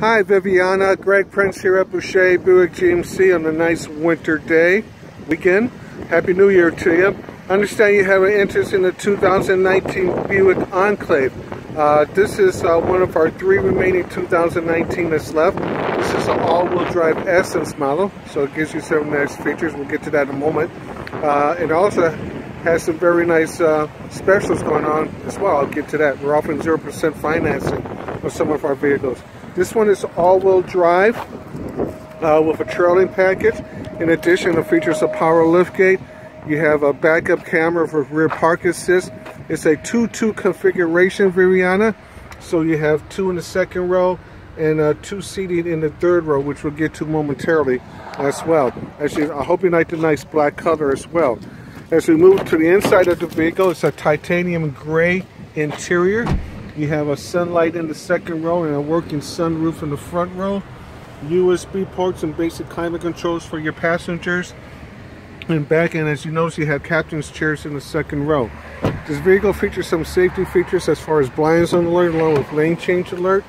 Hi Viviana, Greg Prince here at Boucher Buick GMC on a nice winter day weekend. Happy New Year to you. I understand you have an interest in the 2019 Buick Enclave. Uh, this is uh, one of our three remaining 2019 that's left. This is an all-wheel drive Essence model, so it gives you some nice features. We'll get to that in a moment. Uh, it also has some very nice uh, specials going on as well. I'll get to that. We're offering 0% financing on some of our vehicles. This one is all-wheel drive uh, with a trailing package. In addition, it features a power liftgate. You have a backup camera for rear park assist. It's a 2-2 configuration, Viviana. So you have two in the second row and uh, two seating in the third row, which we'll get to momentarily as well. Actually, I hope you like the nice black color as well. As we move to the inside of the vehicle, it's a titanium gray interior. You have a sunlight in the second row and a working sunroof in the front row. USB ports and basic climate controls for your passengers. And back end, as you notice, you have captain's chairs in the second row. This vehicle features some safety features as far as blind zone alert along with lane change alert.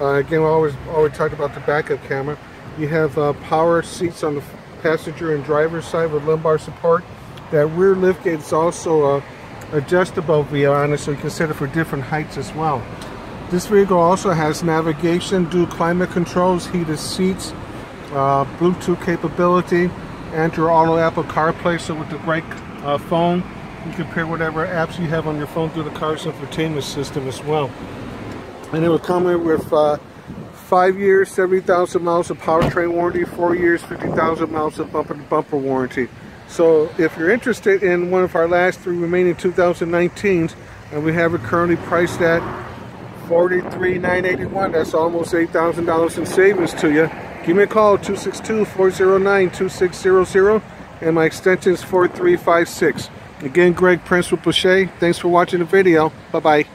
Uh, again, we always always talked about the backup camera. You have uh, power seats on the passenger and driver's side with lumbar support. That rear liftgate is also uh, adjustable Viviana, so you can set it for different heights as well. This vehicle also has navigation, dual climate controls, heated seats, uh, Bluetooth capability, Android Auto Apple CarPlay, so with the right uh, phone, you can pair whatever apps you have on your phone through the car's infotainment system as well. And it will come in with uh, 5 years, 70,000 miles of powertrain warranty, 4 years, 50,000 miles of bumper-to-bumper -bumper warranty. So if you're interested in one of our last three remaining 2019s, and we have it currently priced at $43,981, that's almost $8,000 in savings to you. Give me a call, 262-409-2600, and my extension is 4356. Again, Greg Prince with Boucher. Thanks for watching the video. Bye-bye.